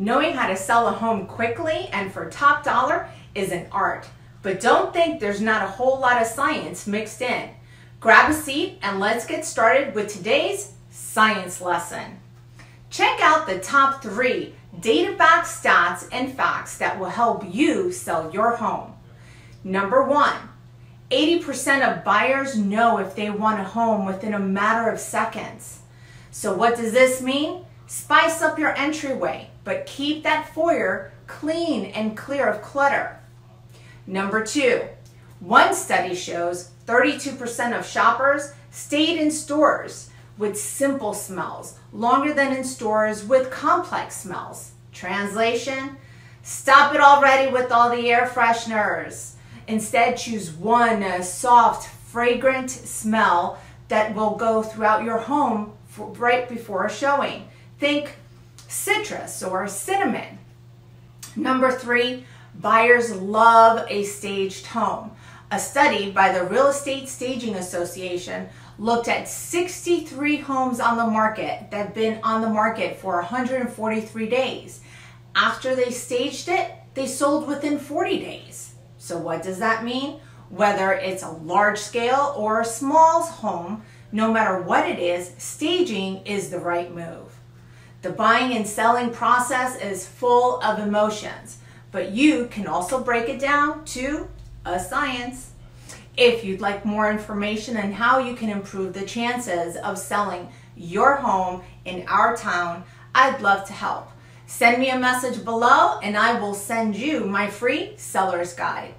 Knowing how to sell a home quickly and for top dollar is an art. But don't think there's not a whole lot of science mixed in. Grab a seat and let's get started with today's science lesson. Check out the top three data-backed stats and facts that will help you sell your home. Number one, 80% of buyers know if they want a home within a matter of seconds. So what does this mean? Spice up your entryway, but keep that foyer clean and clear of clutter. Number two, one study shows 32% of shoppers stayed in stores with simple smells longer than in stores with complex smells. Translation, stop it already with all the air fresheners. Instead, choose one uh, soft, fragrant smell that will go throughout your home for, right before a showing. Think citrus or cinnamon. Number three, buyers love a staged home. A study by the Real Estate Staging Association looked at 63 homes on the market that have been on the market for 143 days. After they staged it, they sold within 40 days. So what does that mean? Whether it's a large scale or a small home, no matter what it is, staging is the right move. The buying and selling process is full of emotions, but you can also break it down to a science. If you'd like more information on how you can improve the chances of selling your home in our town, I'd love to help. Send me a message below and I will send you my free seller's guide.